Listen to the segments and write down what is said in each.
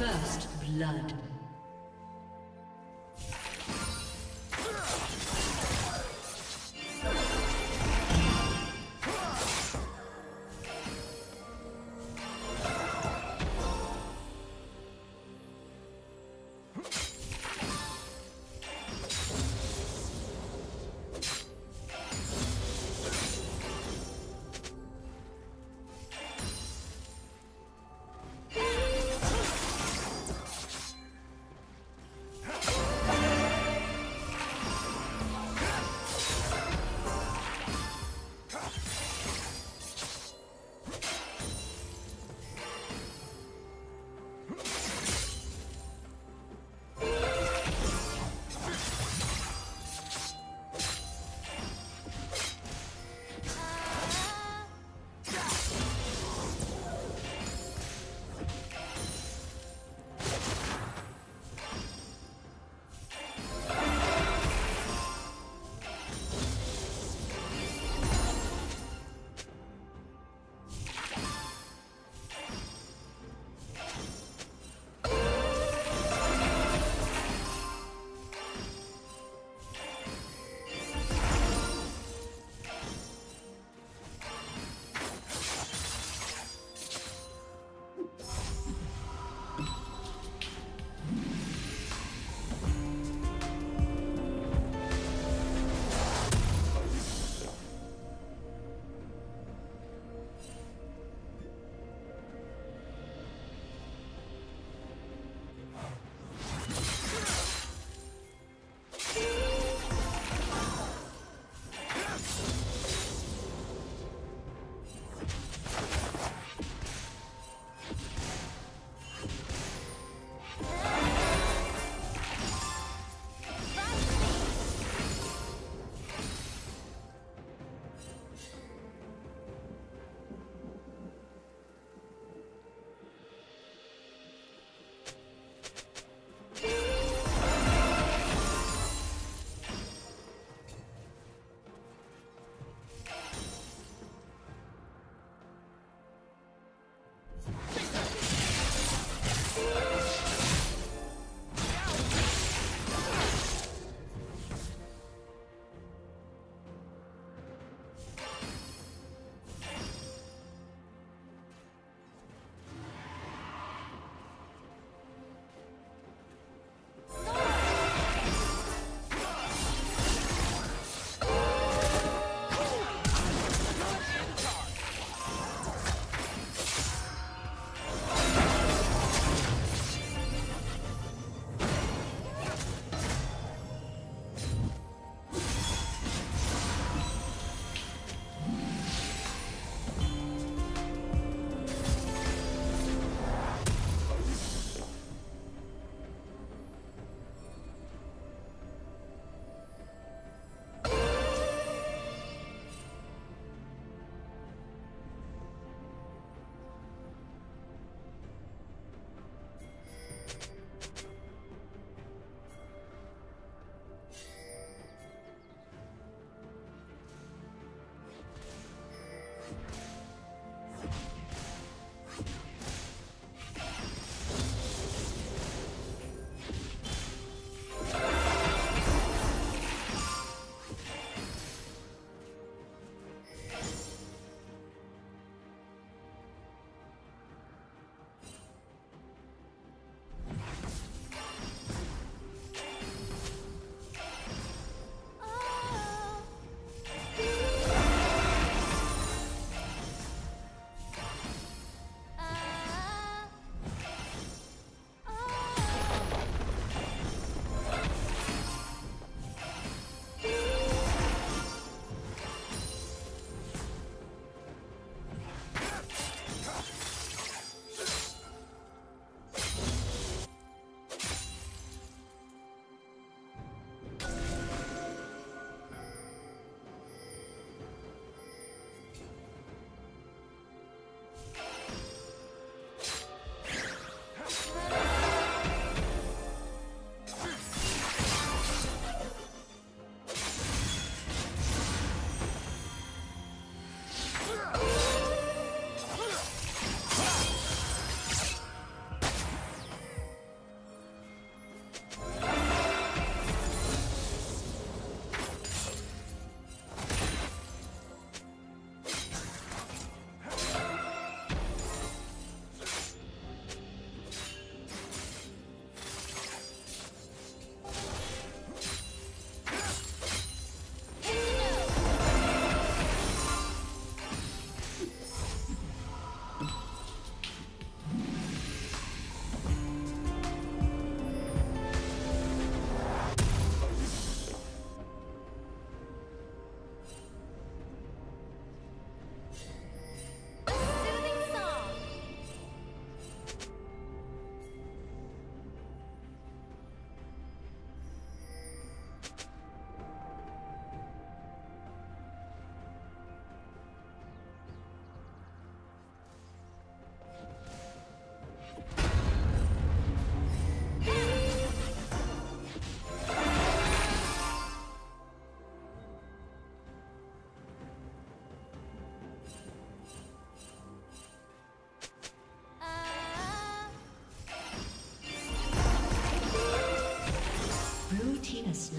First blood.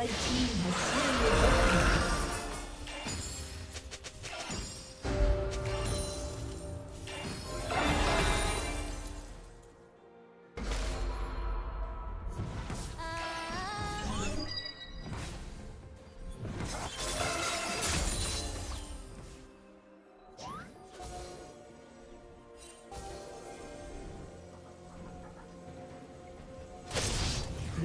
Red team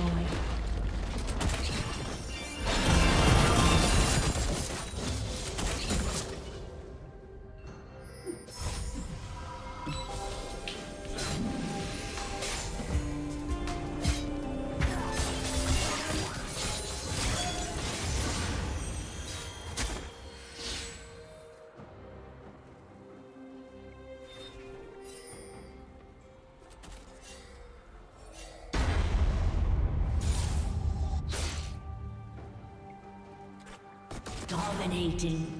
Destroyed. Dominating.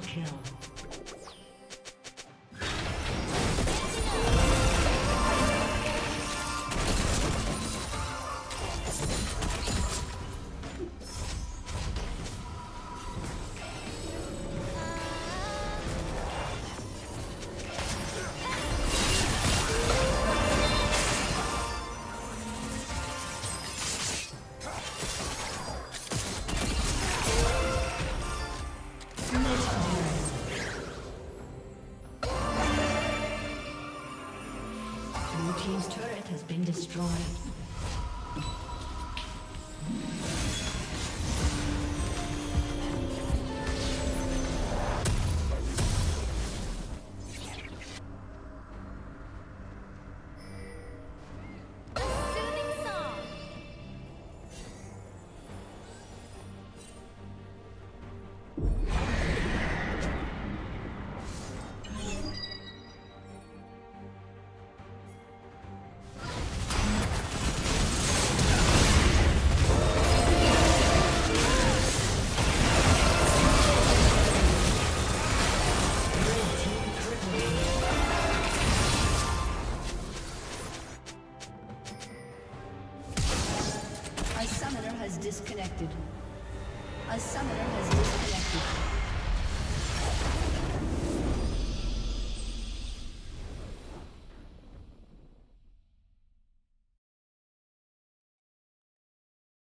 Triple kill.